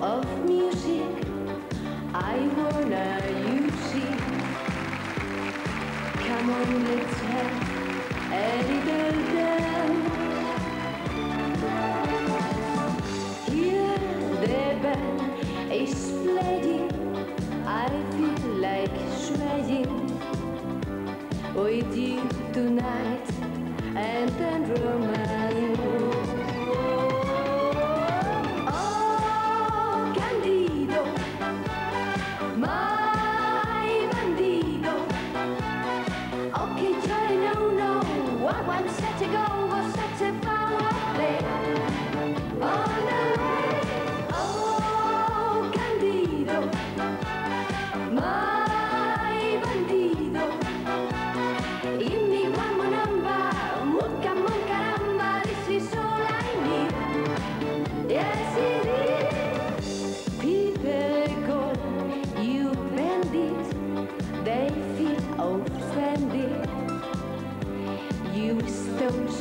of music, I wanna you see. Come on, let's have a little dance. Here the band is playing, I feel like swaying with you tonight and then romance.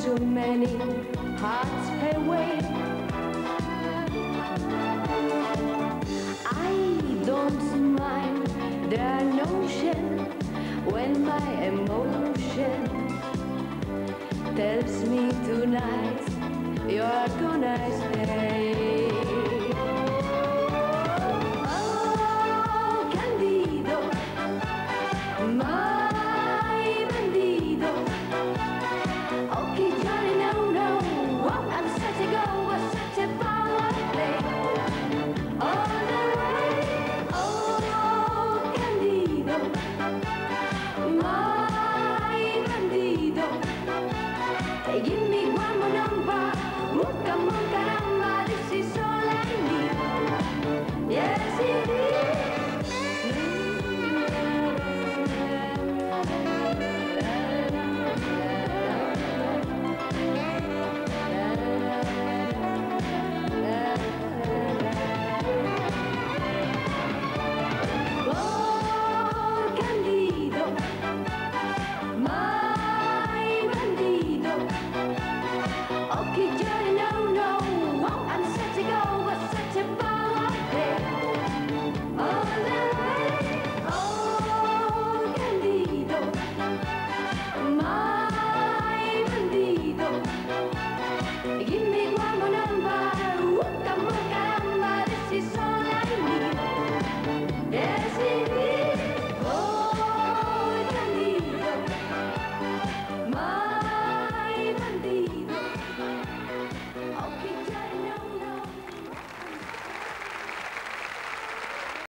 So many hearts away. I don't mind the notion when my emotion tells me tonight you're gonna stay. give me